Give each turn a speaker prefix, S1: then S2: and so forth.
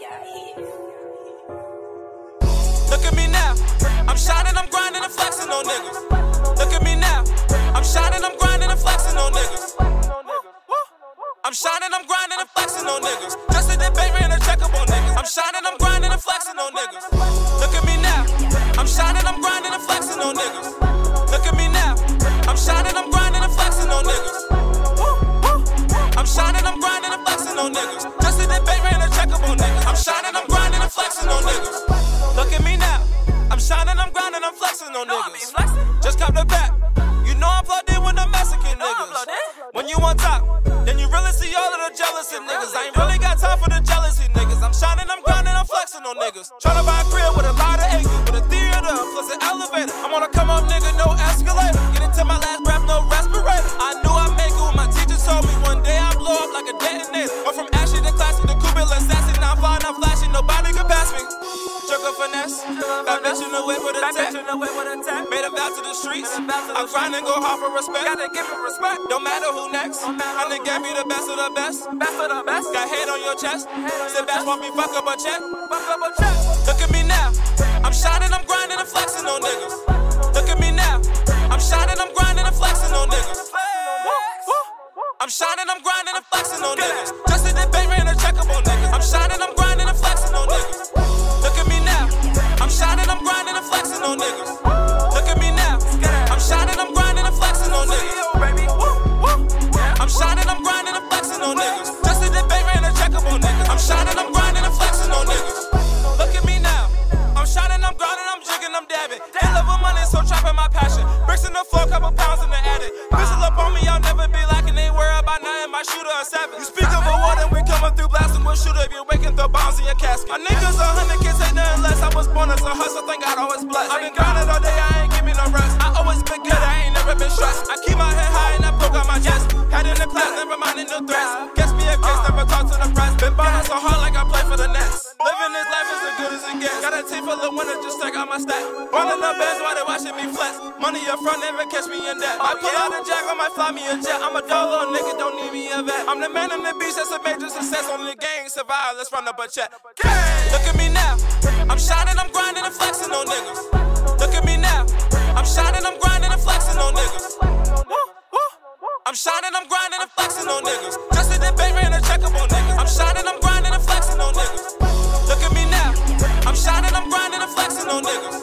S1: Look at me now. I'm shining, I'm grinding and flexing on niggas. Look at me now. I'm shining, I'm grinding and flexing on niggas. I'm shining, I'm grinding and flexing on niggas. Flexing on niggas. Just cop the back. You know I'm plugged in with the Mexican niggas. When you on top, then you really see all of the jealousy niggas. I ain't really got time for the jealousy niggas. I'm shining, I'm grinding, I'm flexing on niggas. Tryna buy a crib with a lot of acres, with a theater plus an elevator. I wanna come up, nigga, no escalator. Get into my last Finesse, got bitch in the way with a tech. Made a vow to the streets. I grind and go hard for respect. Gotta give it respect. Don't matter who next. I done gave me the best of the best. Best of the best. Got hate on your chest. Said bash want me fuck up a check. Fuck up a check. Look at me now. I'm shining, I'm grinding and flexing on niggas. On niggas. Look at me now. I'm shining, I'm grinding and flexing on niggas. I'm shining, I'm grinding and flexing on niggas. Just a debate ran a checkup on niggas. I'm shining, I'm grinding and flexing on niggas. Look at me now. I'm shining, I'm grinding, I'm jigging, I'm dabbing. Ain't love with money, so trapping my passion. Bricks in the floor, couple pounds in the attic. Pistol up on me, I'll never be lacking. Ain't worry about nothing, my shooter a seven. You speak of a war, then we coming through blasting with shooter. If you're waking, throw bombs in your casket. My niggas a hundred always blessed. I've been grinding all day, I ain't give me no rest. I always been good, I ain't never been stressed. I keep my head high and I poke out my chest. Head in the class, never minding new threats. Guess me a case, never talk to the press. Been ballin' so hard like I play for the Nets. Living this life is as good as it gets. Got a team full of winners, just check out my stack. Running the bands while they watching me flex. Money up front, never catch me in debt. I pull out a jack, I might fly me a jet. I'm a dull little nigga, don't need me a vet. I'm the man on the beach, that's a major success. Only the gang survive, let's run up a check. Look at me now. I'm shining, I'm grinding and flexing on niggas. Look at me now. I'm shining, I'm grinding and flexing on niggas. I'm shining, I'm grinding and flexing on niggas. Just a debate ran a checkup on niggas. I'm shining, I'm grinding and flexing on niggas. I'm shining, I'm grinding and flexing on niggas. Look at me now. I'm shining, I'm grinding and flexing on niggas.